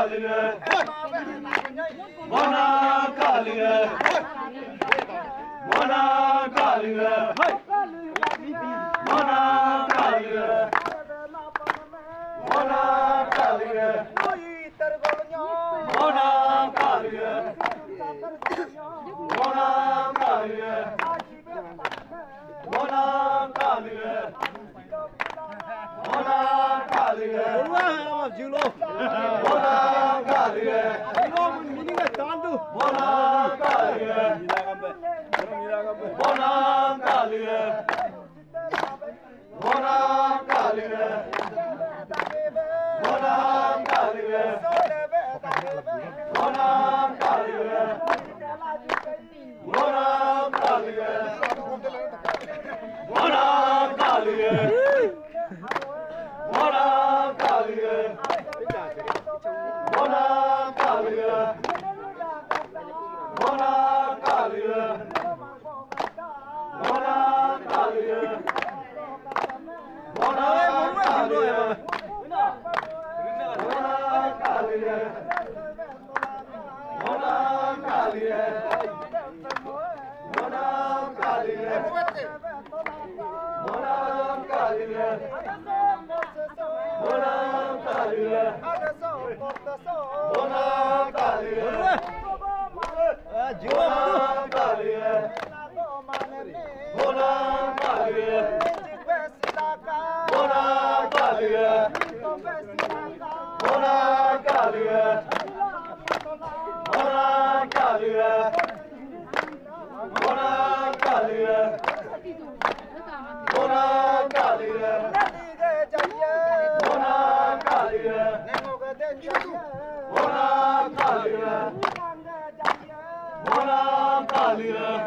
Kalige, Mona Kalige, Mona Kalige, Mona Kalige, Mona Kalige, Mona Kalige, Mona Kalige, Mona Kalige, Mona Kalige, Mona Bonan kalıyor. Bonan kalıyor. kalbine Ona kalbine Ona kalbine Ona kalbine Ona kalbine Ona kalbine Ona kalbine Ona kalbine Ona kalbine Bonam kalıyor. Bonam kalıyor.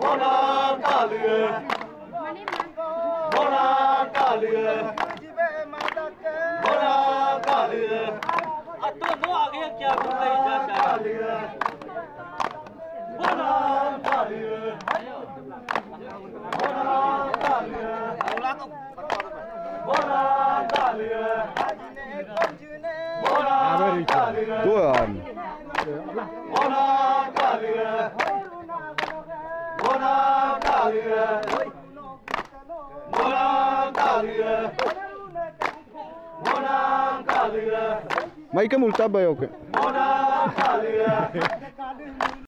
Bonam kalıyor. Bonam kalıyor. Bonam kalıyor. Atonu ağaya kya bulmayacağız. Kanka. Dur abi. Ona kalire. Ona kalire. Ona kalire. Ona kalire. Ona.